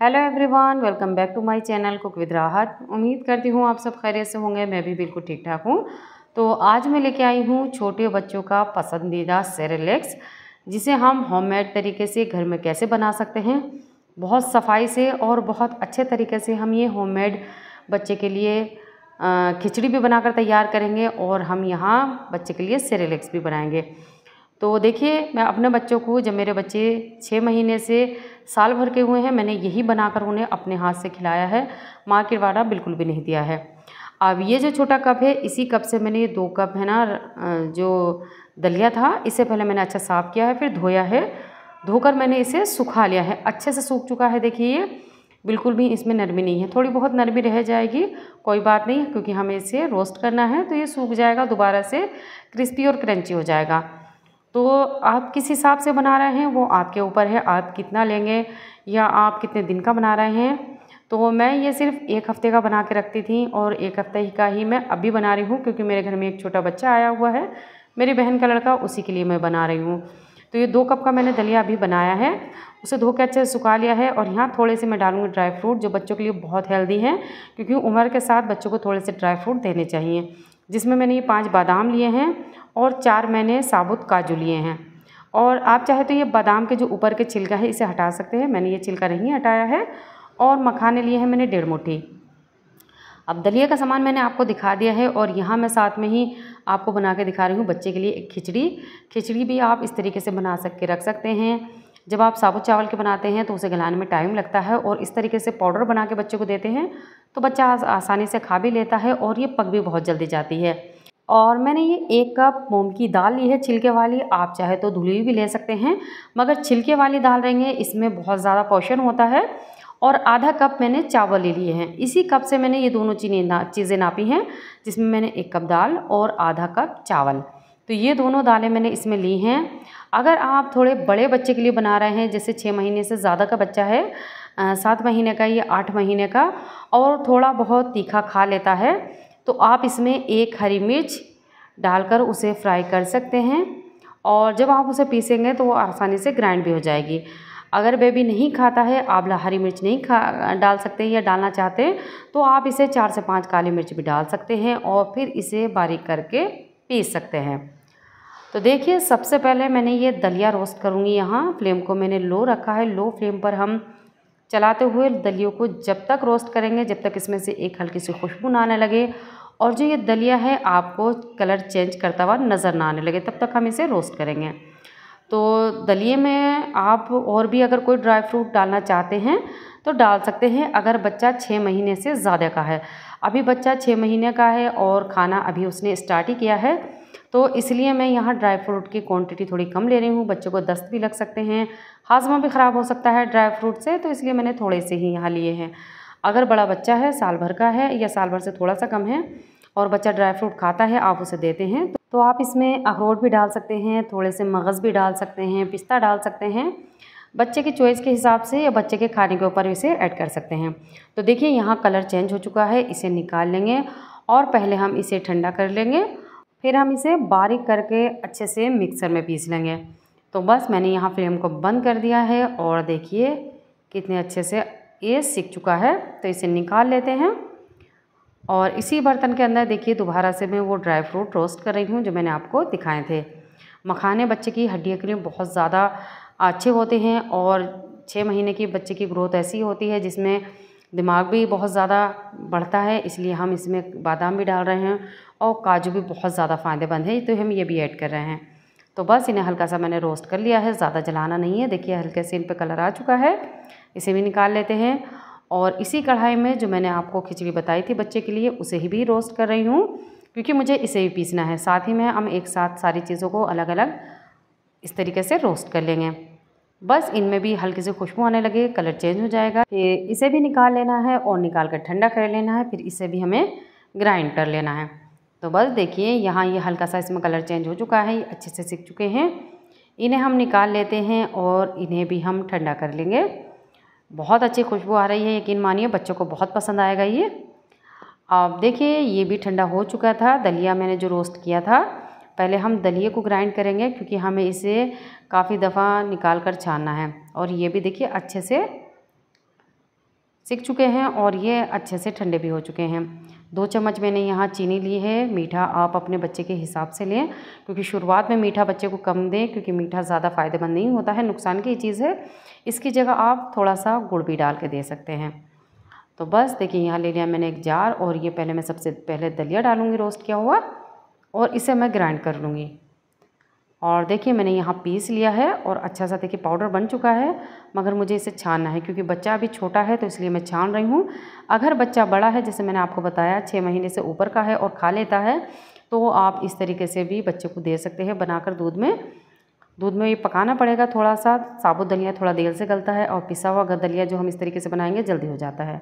Hello everyone welcome back to my channel cook with Rahat उम्मीद करती हूँ आप सब खैरियत से होंगे, मैं भी बिल्कुल ठीक ठाक हूँ। तो आज मैं लेके आई हूँ छोटे बच्चों का पसंदीदा सेरेलेक्स जिसे हम होममेड तरीके से घर में कैसे बना सकते हैं। बहुत सफ़ाई से और बहुत अच्छे तरीके से हम ये होममेड बच्चे के लिए खिचड़ी भी बनाकर तैयार करेंगे और हम यहाँ बच्चे के लिए सेरेलेक्स भी बनाएँगे। तो देखिए, मैं अपने बच्चों को, जब मेरे बच्चे छः महीने से साल भर के हुए हैं, मैंने यही बनाकर उन्हें अपने हाथ से खिलाया है। मार्केट वाला बिल्कुल भी नहीं दिया है। अब ये जो छोटा कप है, इसी कप से मैंने ये दो कप है ना जो दलिया था, इसे पहले मैंने अच्छा साफ़ किया है, फिर धोया है। धोकर मैंने इसे सुखा लिया है। अच्छे से सूख चुका है, देखिए ये। बिल्कुल भी इसमें नरमी नहीं है। थोड़ी बहुत नरमी रह जाएगी, कोई बात नहीं, क्योंकि हमें इसे रोस्ट करना है तो ये सूख जाएगा, दोबारा से क्रिस्पी और क्रंची हो जाएगा। तो आप किस हिसाब से बना रहे हैं? वो आपके ऊपर है। आप कितना लेंगे या आप कितने दिन का बना रहे हैं? तो मैं ये सिर्फ़ एक हफ़्ते का बना के रखती थी और एक हफ़्ते ही का ही मैं अभी बना रही हूँ क्योंकि मेरे घर में एक छोटा बच्चा आया हुआ है। मेरी बहन का लड़का, उसी के लिए मैं बना रही हूँ। तो ये दो कप का मैंने दलिया अभी बनाया है। उसे धो के अच्छे से सुखा लिया है और यहाँ थोड़े से मैं डालूँगी ड्राई फ्रूट जो बच्चों के लिए बहुत हेल्दी हैं क्योंकि उम्र के साथ बच्चों को थोड़े से ड्राई फ्रूट देने चाहिए। जिसमें मैंने ये पाँच बादाम लिए हैं। और चार मैंने साबुत काजू लिए हैं। और आप चाहे तो ये बादाम के जो ऊपर के छिलका है, इसे हटा सकते हैं। मैंने ये छिलका नहीं हटाया है और मखाने लिए हैं मैंने डेढ़ मुट्ठी। अब दलिया का सामान मैंने आपको दिखा दिया है और यहाँ मैं साथ में ही आपको बना के दिखा रही हूँ बच्चे के लिए एक खिचड़ी। खिचड़ी भी आप इस तरीके से बना सक के रख सकते हैं। जब आप साबुत चावल के बनाते हैं तो उसे गलाने में टाइम लगता है और इस तरीके से पाउडर बना के बच्चे को देते हैं तो बच्चा आसानी से खा भी लेता है और ये पक भी बहुत जल्दी जाती है। और मैंने ये एक कप मूंग की दाल ली है, छिलके वाली। आप चाहे तो धुली भी ले सकते हैं, मगर छिलके वाली दाल रहेंगे, इसमें बहुत ज़्यादा पोषण होता है। और आधा कप मैंने चावल ले लिए हैं। इसी कप से मैंने ये दोनों चीज़ें ना, चीज़ें नापी हैं, जिसमें मैंने एक कप दाल और आधा कप चावल। तो ये दोनों दालें मैंने इसमें ली हैं। अगर आप थोड़े बड़े बच्चे के लिए बना रहे हैं, जैसे छः महीने से ज़्यादा का बच्चा है सात महीने का या आठ महीने का, और थोड़ा बहुत तीखा खा लेता है तो आप इसमें एक हरी मिर्च डालकर उसे फ्राई कर सकते हैं और जब आप उसे पीसेंगे तो वो आसानी से ग्राइंड भी हो जाएगी। अगर बेबी नहीं खाता है, आप हरी मिर्च नहीं खा, डाल सकते या डालना चाहते हैं तो आप इसे चार से पाँच काली मिर्च भी डाल सकते हैं और फिर इसे बारीक करके पीस सकते हैं। तो देखिए, सबसे पहले मैंने ये दलिया रोस्ट करूँगी यहाँ। फ्लेम को मैंने लो रखा है। लो फ्लेम पर हम चलाते हुए दलियों को जब तक रोस्ट करेंगे, जब तक इसमें से एक हल्की सी खुशबू ना आने लगे और जो ये दलिया है, आपको कलर चेंज करता हुआ नज़र ना आने लगे, तब तक हम इसे रोस्ट करेंगे। तो दलिए में आप और भी अगर कोई ड्राई फ्रूट डालना चाहते हैं तो डाल सकते हैं, अगर बच्चा छः महीने से ज़्यादा का है। अभी बच्चा छः महीने का है और खाना अभी उसने स्टार्ट ही किया है तो इसलिए मैं यहाँ ड्राई फ्रूट की क्वांटिटी थोड़ी कम ले रही हूँ, बच्चों को दस्त भी लग सकते हैं, हाजमा भी ख़राब हो सकता है ड्राई फ्रूट से तो इसलिए मैंने थोड़े से ही यहाँ लिए हैं। अगर बड़ा बच्चा है, साल भर का है या साल भर से थोड़ा सा कम है और बच्चा ड्राई फ्रूट खाता है, आप उसे देते हैं तो आप इसमें अखरोट भी डाल सकते हैं, थोड़े से मगज़ भी डाल सकते हैं, पिस्ता डाल सकते हैं, बच्चे की चॉइस के हिसाब से या बच्चे के खाने के ऊपर इसे ऐड कर सकते हैं। तो देखिए यहाँ कलर चेंज हो चुका है, इसे निकाल लेंगे और पहले हम इसे ठंडा कर लेंगे। फिर हम इसे बारीक करके अच्छे से मिक्सर में पीस लेंगे। तो बस मैंने यहाँ फ्लेम को बंद कर दिया है और देखिए कितने अच्छे से ये सीख चुका है। तो इसे निकाल लेते हैं और इसी बर्तन के अंदर देखिए दोबारा से मैं वो ड्राई फ्रूट रोस्ट कर रही हूँ जो मैंने आपको दिखाए थे। मखाने बच्चे की हड्डियों के लिए बहुत ज़्यादा अच्छे होते हैं और छः महीने की बच्चे की ग्रोथ ऐसी होती है जिसमें दिमाग भी बहुत ज़्यादा बढ़ता है, इसलिए हम इसमें बादाम भी डाल रहे हैं और काजू भी बहुत ज़्यादा फ़ायदेमंद है तो हम ये भी ऐड कर रहे हैं। तो बस इन्हें हल्का सा मैंने रोस्ट कर लिया है, ज़्यादा जलाना नहीं है। देखिए, हल्के से इन पर कलर आ चुका है। इसे भी निकाल लेते हैं। और इसी कढ़ाई में जो मैंने आपको खिचड़ी बताई थी बच्चे के लिए, उसे ही भी रोस्ट कर रही हूँ, क्योंकि मुझे इसे भी पीसना है। साथ ही में हम एक साथ सारी चीज़ों को अलग अलग इस तरीके से रोस्ट कर लेंगे। बस इनमें भी हल्की से खुशबू आने लगे कलर चेंज हो जाएगा। फिर इसे भी निकाल लेना है और निकाल कर ठंडा कर लेना है। फिर इसे भी हमें ग्राइंड कर लेना है। तो बस देखिए, यहाँ ये यह हल्का सा इसमें कलर चेंज हो चुका है अच्छे से सीख चुके हैं। इन्हें हम निकाल लेते हैं और इन्हें भी हम ठंडा कर लेंगे। बहुत अच्छी खुशबू आ रही है, यकीन मानिए, बच्चों को बहुत पसंद आएगा ये। अब देखिए, ये भी ठंडा हो चुका था, दलिया मैंने जो रोस्ट किया था, पहले हम दलिए को ग्राइंड करेंगे क्योंकि हमें इसे काफ़ी दफ़ा निकाल कर छानना है और ये भी देखिए, अच्छे से सीख चुके हैं और ये अच्छे से ठंडे भी हो चुके हैं। दो चम्मच मैंने यहाँ चीनी ली है, मीठा आप अपने बच्चे के हिसाब से लें, क्योंकि शुरुआत में मीठा बच्चे को कम दें, क्योंकि मीठा ज़्यादा फ़ायदेमंद नहीं होता है, नुकसान की चीज़ है। इसकी जगह आप थोड़ा सा गुड़ भी डाल के दे सकते हैं। तो बस, देखिए यहाँ ले लिया मैंने एक जार और ये पहले मैं सबसे पहले दलिया डालूँगी, रोस्ट किया हुआ, और इसे मैं ग्राइंड कर लूँगी। और देखिए, मैंने यहाँ पीस लिया है और अच्छा सा देखिए पाउडर बन चुका है, मगर मुझे इसे छानना है क्योंकि बच्चा अभी छोटा है तो इसलिए मैं छान रही हूँ। अगर बच्चा बड़ा है, जैसे मैंने आपको बताया छः महीने से ऊपर का है और खा लेता है तो आप इस तरीके से भी बच्चे को दे सकते हैं बनाकर दूध में। दूध में ये पकाना पड़ेगा थोड़ा सा, साबुत दलिया थोड़ा देर से गलता है और पिसा हुआ दलिया जो हम इस तरीके से बनाएँगे, जल्दी हो जाता है।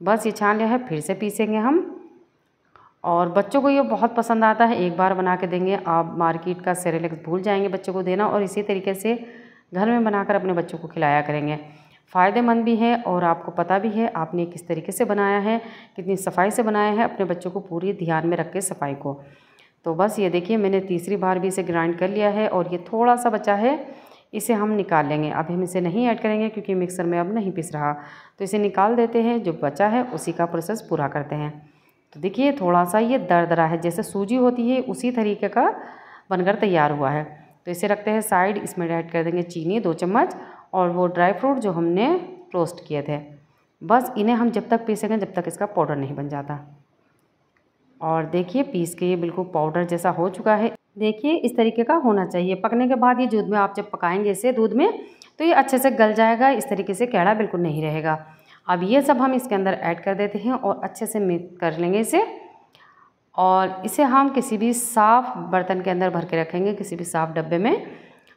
बस ये छान लिया है, फिर से पीसेंगे हम। और बच्चों को ये बहुत पसंद आता है, एक बार बना के देंगे, आप मार्केट का सेरेलेक्स भूल जाएँगे बच्चों को देना और इसी तरीके से घर में बनाकर अपने बच्चों को खिलाया करेंगे। फ़ायदेमंद भी है और आपको पता भी है आपने किस तरीके से बनाया है, कितनी सफ़ाई से बनाया है अपने बच्चों को पूरी ध्यान में रख के सफ़ाई को। तो बस ये देखिए, मैंने तीसरी बार भी इसे ग्राइंड कर लिया है और ये थोड़ा सा बचा है, इसे हम निकाल लेंगे। अब हम इसे नहीं ऐड करेंगे क्योंकि मिक्सर में अब नहीं पिस रहा। तो इसे निकाल देते हैं, जो बचा है उसी का प्रोसेस पूरा करते हैं। तो देखिए थोड़ा सा ये दरदरा है, जैसे सूजी होती है, उसी तरीके का बनकर तैयार हुआ है। तो इसे रखते हैं साइड, इसमें ऐड कर देंगे चीनी, दो चम्मच, और वो ड्राई फ्रूट जो हमने रोस्ट किए थे। बस इन्हें हम जब तक पीसेंगे, जब तक इसका पाउडर नहीं बन जाता। और देखिए, पीस के ये बिल्कुल पाउडर जैसा हो चुका है। देखिए, इस तरीके का होना चाहिए। पकने के बाद ये दूध में आप जब पकाएँगे इसे दूध में तो ये अच्छे से गल जाएगा, इस तरीके से कैड़ा बिल्कुल नहीं रहेगा। अब ये सब हम इसके अंदर ऐड कर देते हैं और अच्छे से मिक्स कर लेंगे इसे। और इसे हम किसी भी साफ़ बर्तन के अंदर भर के रखेंगे, किसी भी साफ़ डब्बे में।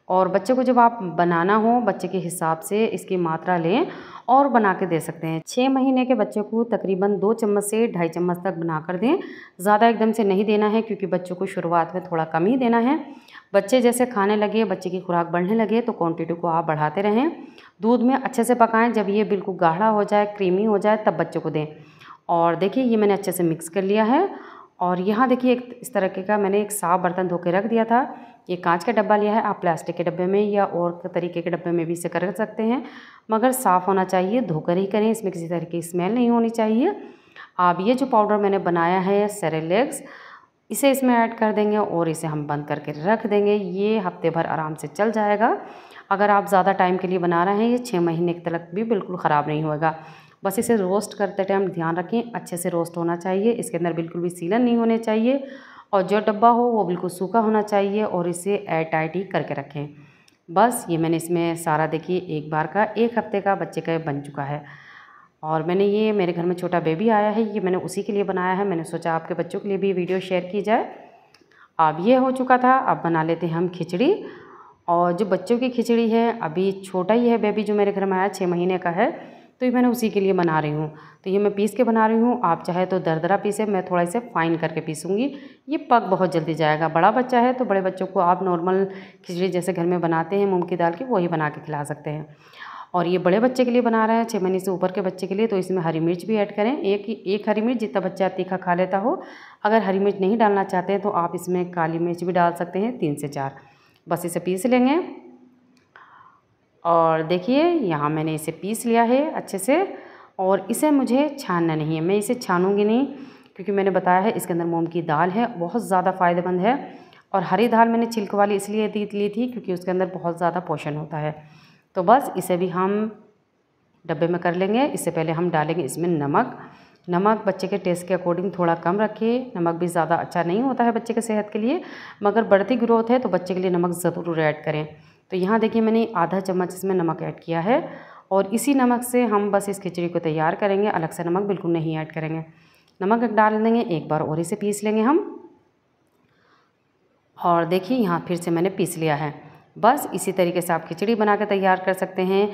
और बच्चे को जब आप बनाना हो, बच्चे के हिसाब से इसकी मात्रा लें और बना के दे सकते हैं। छः महीने के बच्चे को तकरीबन दो चम्मच से ढाई चम्मच तक बना कर दें। ज़्यादा एकदम से नहीं देना है, क्योंकि बच्चों को शुरुआत में थोड़ा कम ही देना है। बच्चे जैसे खाने लगे, बच्चे की खुराक बढ़ने लगे तो क्वान्टिटी को आप बढ़ाते रहें। दूध में अच्छे से पकाएँ, जब ये बिल्कुल गाढ़ा हो जाए क्रीमी हो जाए, तब बच्चों को दें। और देखिए, ये मैंने अच्छे से मिक्स कर लिया है। और यहाँ देखिए, एक इस तरह का मैंने एक साफ़ बर्तन धो के रख दिया था। ये कांच का डब्बा लिया है, आप प्लास्टिक के डब्बे में या और तरीके के डब्बे में भी इसे कर सकते हैं। मगर साफ़ होना चाहिए, धोकर ही करें, इसमें किसी तरह की स्मेल नहीं होनी चाहिए। आप ये जो पाउडर मैंने बनाया है सेरेलेक्स इसे इसमें ऐड कर देंगे और इसे हम बंद करके रख देंगे। ये हफ़्ते भर आराम से चल जाएगा। अगर आप ज़्यादा टाइम के लिए बना रहे हैं, ये छः महीने तक भी बिल्कुल ख़राब नहीं होएगा। बस इसे रोस्ट करते टाइम ध्यान रखें, अच्छे से रोस्ट होना चाहिए, इसके अंदर बिल्कुल भी सीलन नहीं होने चाहिए और जो डब्बा हो वो बिल्कुल सूखा होना चाहिए और इसे एयर टाइट ही करके रखें। बस ये मैंने इसमें सारा देखिए, एक बार का, एक हफ़्ते का बच्चे का बन चुका है। और मैंने ये मेरे घर में छोटा बेबी आया है, ये मैंने उसी के लिए बनाया है। मैंने सोचा आपके बच्चों के लिए भी वीडियो शेयर की जाए। अब ये हो चुका था, अब बना लेते हैं हम खिचड़ी। और जो बच्चों की खिचड़ी है, अभी छोटा ही है बेबी जो मेरे घर में आया छः महीने का है तो ये मैंने उसी के लिए बना रही हूँ। तो ये मैं पीस के बना रही हूँ। आप चाहे तो दरदरा पीसे, मैं थोड़ा इसे फाइन करके पीसूँगी। ये पक बहुत जल्दी जाएगा। बड़ा बच्चा है तो बड़े बच्चों को आप नॉर्मल खिचड़ी जैसे घर में बनाते हैं, मूँग की दाल की वही बना के खिला सकते हैं। और ये बड़े बच्चे के लिए बना रहे हैं छः महीने से ऊपर के बच्चे के लिए तो इसमें हरी मिर्च भी ऐड करें। एक एक हरी मिर्च जितना बच्चा तीखा खा लेता हो, अगर हरी मिर्च नहीं डालना चाहते हैं तो आप इसमें काली मिर्च भी डाल सकते हैं, तीन से चार। बस इसे पीस लेंगे। और देखिए, यहाँ मैंने इसे पीस लिया है अच्छे से, और इसे मुझे छानना नहीं है। मैं इसे छानूँगी नहीं, क्योंकि मैंने बताया है, इसके अंदर मूंग की दाल है, बहुत ज़्यादा फ़ायदेमंद है। और हरी दाल मैंने छिलक वाली इसलिए दी, ली थी, क्योंकि उसके अंदर बहुत ज़्यादा पोषण होता है। तो बस इसे भी हम डब्बे में कर लेंगे। इससे पहले हम डालेंगे इसमें नमक। नमक बच्चे के टेस्ट के अकॉर्डिंग थोड़ा कम रखें नमक भी ज़्यादा अच्छा नहीं होता है बच्चे के सेहत के लिए, मगर बढ़ती ग्रोथ है तो बच्चे के लिए नमक ज़रूर ऐड करें। तो यहाँ देखिए मैंने आधा चम्मच इसमें नमक ऐड किया है और इसी नमक से हम बस इस खिचड़ी को तैयार करेंगे। अलग से नमक बिल्कुल नहीं ऐड करेंगे। नमक डाल देंगे, एक बार और इसे पीस लेंगे हम। और देखिए यहाँ फिर से मैंने पीस लिया है। बस इसी तरीके से आप खिचड़ी बना के तैयार कर सकते हैं।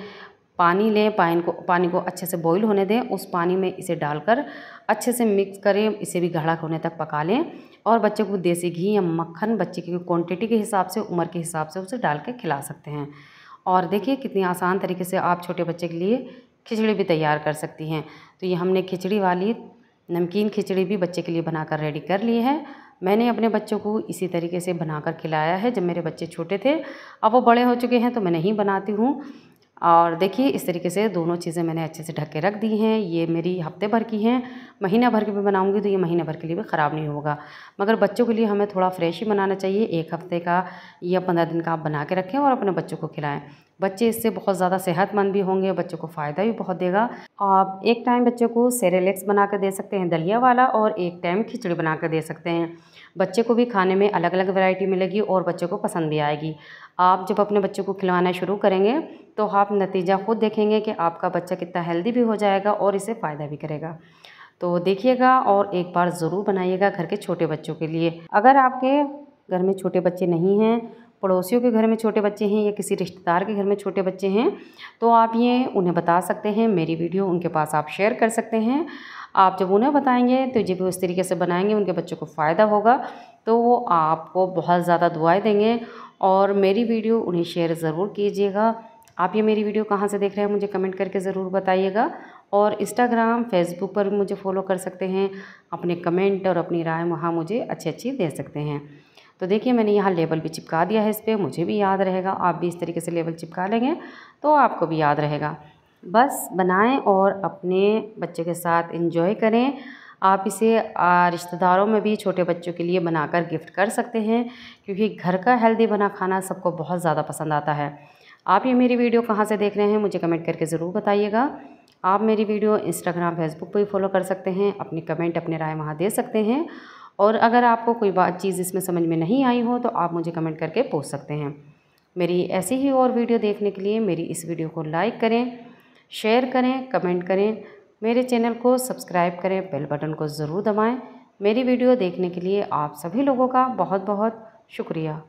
पानी लें पानी को पानी को अच्छे से बॉईल होने दें। उस पानी में इसे डालकर अच्छे से मिक्स करें, इसे भी गाढ़ा होने तक पका लें और बच्चे को देसी घी या मक्खन बच्चे की क्वांटिटी के हिसाब से, उम्र के हिसाब से उसे डाल के खिला सकते हैं। और देखिए कितनी आसान तरीके से आप छोटे बच्चे के लिए खिचड़ी भी तैयार कर सकती हैं। तो ये हमने खिचड़ी वाली, नमकीन खिचड़ी भी बच्चे के लिए बनाकर रेडी कर ली है। मैंने अपने बच्चों को इसी तरीके से बनाकर खिलाया है। जब मेरे बच्चे छोटे थे, अब वो बड़े हो चुके हैं तो मैं नहीं बनाती हूँ। और देखिए, इस तरीके से दोनों चीज़ें मैंने अच्छे से ढक के रख दी हैं। ये मेरी हफ़्ते भर की हैं। महीना भर की भी बनाऊँगी तो ये महीने भर के लिए भी ख़राब नहीं होगा। मगर बच्चों के लिए हमें थोड़ा फ्रेश ही बनाना चाहिए। एक हफ़्ते का या पंद्रह दिन का आप बना के रखें और अपने बच्चों को खिलाएँ। बच्चे इससे बहुत ज़्यादा सेहतमंद भी होंगे, बच्चों को फ़ायदा भी बहुत देगा। आप एक टाइम बच्चों को सेरेलेक्स बना कर दे सकते हैं, दलिया वाला, और एक टाइम खिचड़ी बना कर दे सकते हैं। बच्चे को भी खाने में अलग अलग वैरायटी मिलेगी और बच्चों को पसंद भी आएगी। आप जब अपने बच्चों को खिलवाना शुरू करेंगे तो आप नतीजा खुद देखेंगे कि आपका बच्चा कितना हेल्दी भी हो जाएगा और इसे फ़ायदा भी करेगा। तो देखिएगा और एक बार ज़रूर बनाइएगा घर के छोटे बच्चों के लिए। अगर आपके घर में छोटे बच्चे नहीं हैं, पड़ोसियों के घर में छोटे बच्चे हैं या किसी रिश्तेदार के घर में छोटे बच्चे हैं तो आप ये उन्हें बता सकते हैं, मेरी वीडियो उनके पास आप शेयर कर सकते हैं। आप जब उन्हें बताएँगे तो जब उस तरीके से बनाएँगे, उनके बच्चों को फ़ायदा होगा। तो वो आपको बहुत ज़्यादा दुआएँ देंगे। और मेरी वीडियो उन्हें शेयर ज़रूर कीजिएगा। आप ये मेरी वीडियो कहाँ से देख रहे हैं, मुझे कमेंट करके ज़रूर बताइएगा। और इंस्टाग्राम फेसबुक पर भी मुझे फॉलो कर सकते हैं। अपने कमेंट और अपनी राय वहाँ मुझे अच्छी अच्छी दे सकते हैं। तो देखिए, मैंने यहाँ लेबल भी चिपका दिया है इस पर मुझे भी याद रहेगा। आप भी इस तरीके से लेबल चिपका लेंगे तो आपको भी याद रहेगा। बस बनाएँ और अपने बच्चे के साथ इंजॉय करें। आप इसे रिश्तेदारों में भी छोटे बच्चों के लिए बनाकर गिफ्ट कर सकते हैं, क्योंकि घर का हेल्दी बना खाना सबको बहुत ज़्यादा पसंद आता है। आप ये मेरी वीडियो कहाँ से देख रहे हैं, मुझे कमेंट करके ज़रूर बताइएगा। आप मेरी वीडियो इंस्टाग्राम फेसबुक पर भी फॉलो कर सकते हैं, अपनी कमेंट अपने राय वहाँ दे सकते हैं। और अगर आपको कोई बात, चीज़ इसमें समझ में नहीं आई हो तो आप मुझे कमेंट करके पूछ सकते हैं। मेरी ऐसी ही और वीडियो देखने के लिए मेरी इस वीडियो को लाइक करें। शेयर करें, कमेंट करें। मेरे चैनल को सब्सक्राइब करें, बेल बटन को ज़रूर दबाएँ। मेरी वीडियो देखने के लिए आप सभी लोगों का बहुत बहुत शुक्रिया।